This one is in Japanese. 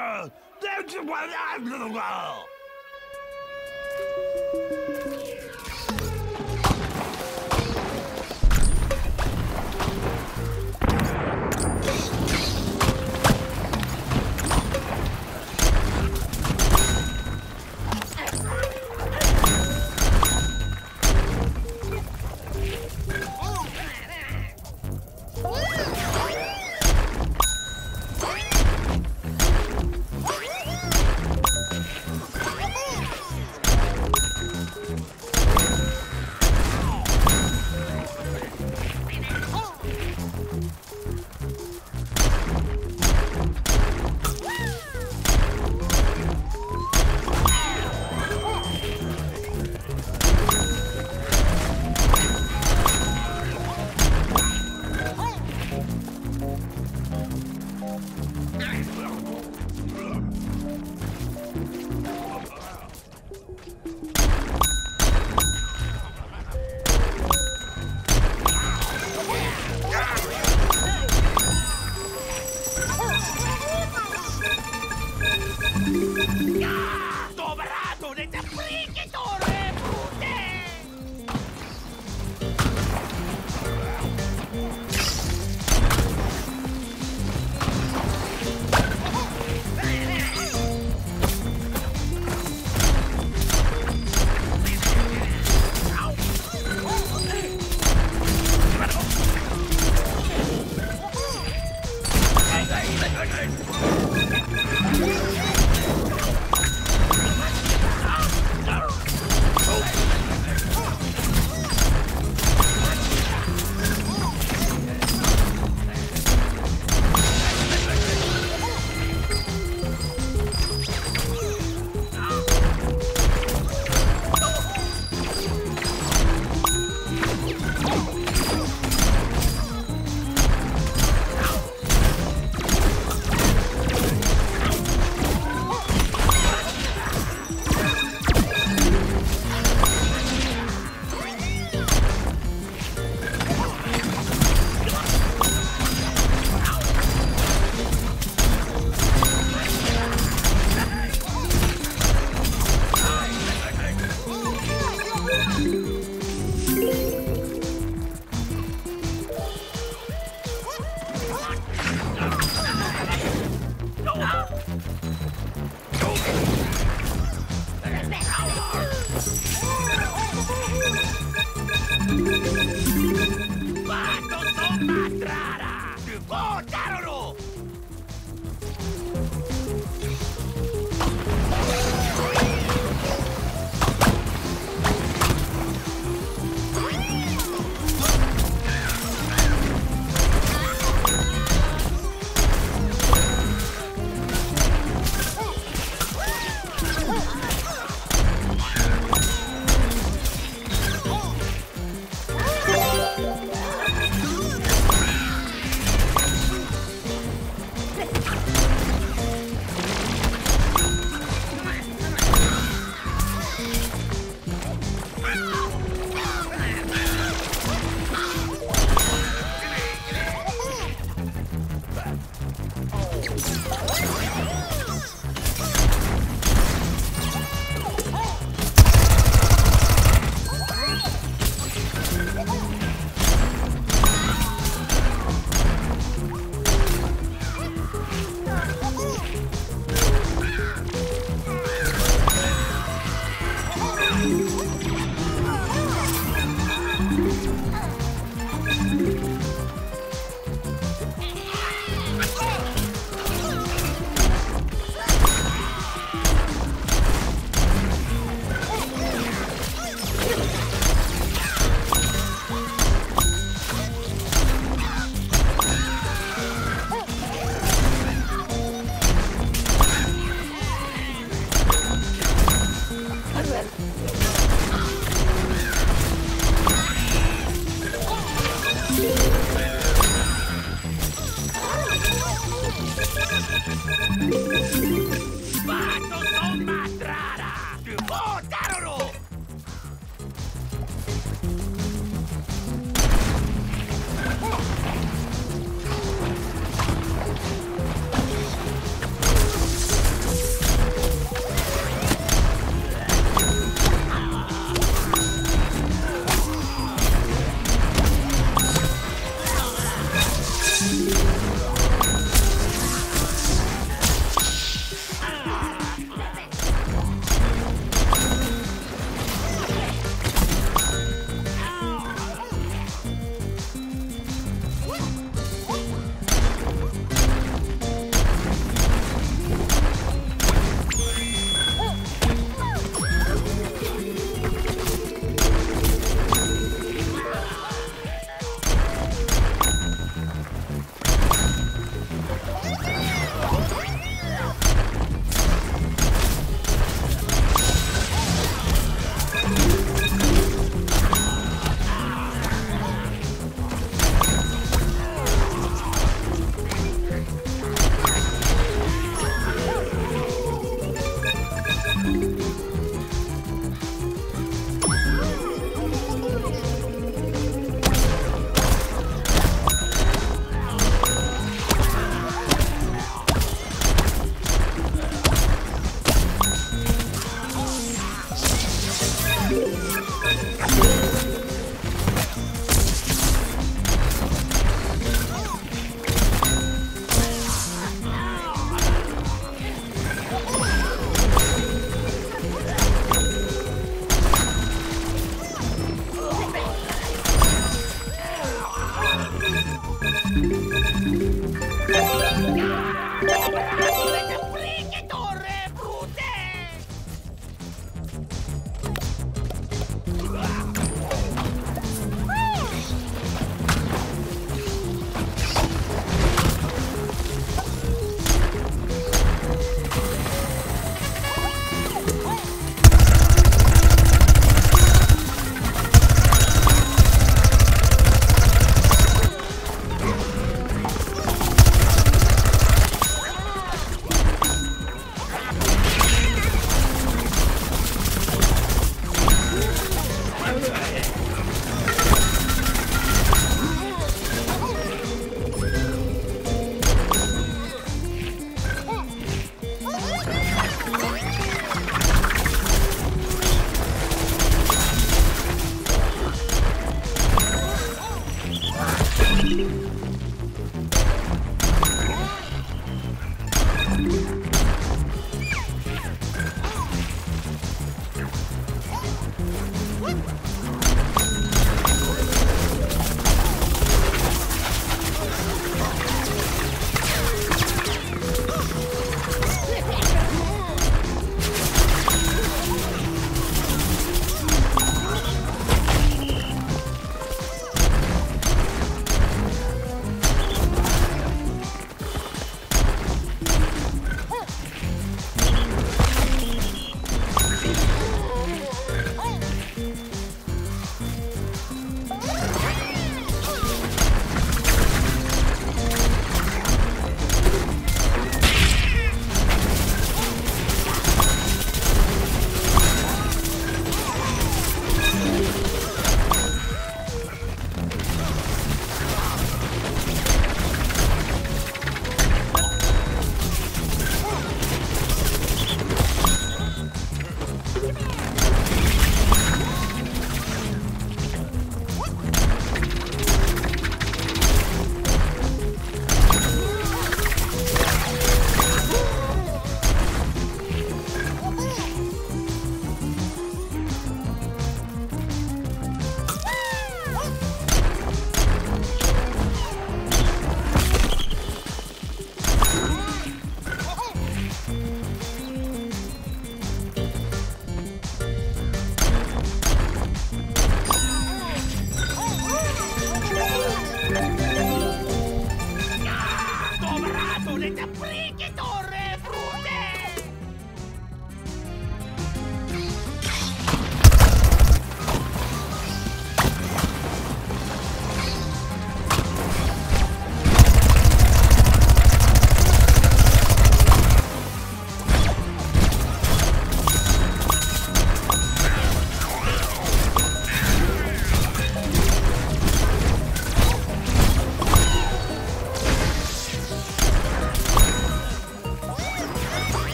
Don't you want to have little girl? はい